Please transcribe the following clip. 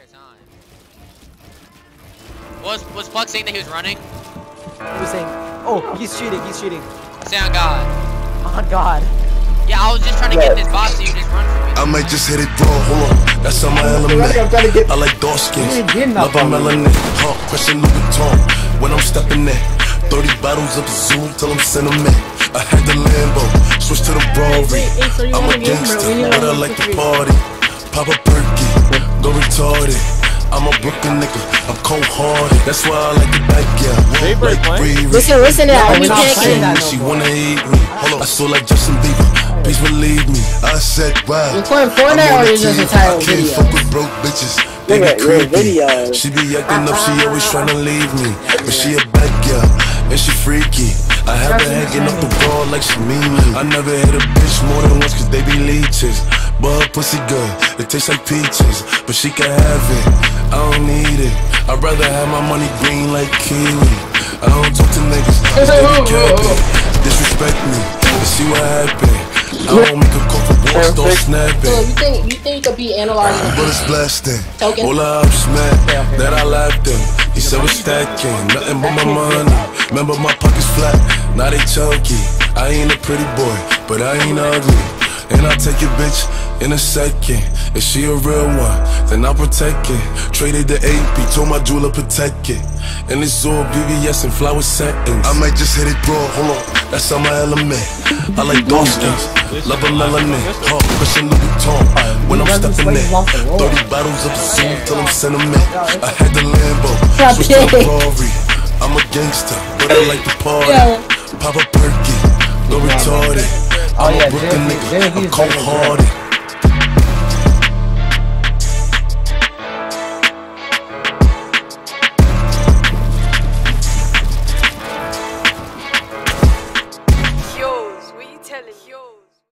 entire time. Was was Pluck saying that he was running? He was saying, oh, he's shooting, he's shooting. Say on God. Oh God. Yeah, I was just trying to get this box so you just run from I might just hit it raw, hold on, that's on my element. I'm trying to get- I like dark skins, You ain't getting love up my on me. melanin, huh, Christian Louboutin. When I'm stepping in, 30 bottles of the zoo till I'm sentiment. I had the Lambo, switch to the Rari. Wait, wait, so I'm a wanna gangster, bro? We need but I like to party. Pop a perky, go retarded. I'm a Brooklyn nigga, I'm cold hearted. That's why I like the back, yeah. Like Riri. Listen, listen to that. we're We not can't playing that. She wanna eat me. I saw like Justin Bieber. Please believe me. I said, wow. You playing Fortnite I'm on or the is this a team. title I can't video? fuck with broke bitches. They be Look at your creepy. She be acting up, she always trying to leave me. But she a bad girl, and she freaky. I have her hanging up the wall like she mean me. I never hit a bitch more than once cause they be leeches. But her pussy good, it tastes like peaches. But she can have it, I don't need it. I'd rather have my money green like kiwi. I don't talk to niggas, cause they be capping. Disrespect me, and see what happened. I don't make a call for war, start So snapping. you think you think you could be analyzing? Bullets blasting. Token. All I was mad that I laughed him. He said we're stacking, nothing but my money. Remember my pockets flat, now they chunky. I ain't a pretty boy, but I ain't ugly. And I'll take your bitch in a second. If she a real one, then I'll protect it. Traded the AP, told my jeweler protect it. And it's all VVS and flower settings. I might just hit it raw, hold on, that's on my element. I like dark skins, love a melanin. Huh, Christian Louboutin. When I'm stepping in, 30 bottles of the zoo till I'm sentiment. I had the Lambo, switch to the Rari. I'm a gangster, but I like to party. Pop a perky, go retarded. I'm a Brooklyn nigga, I'm cold hearted.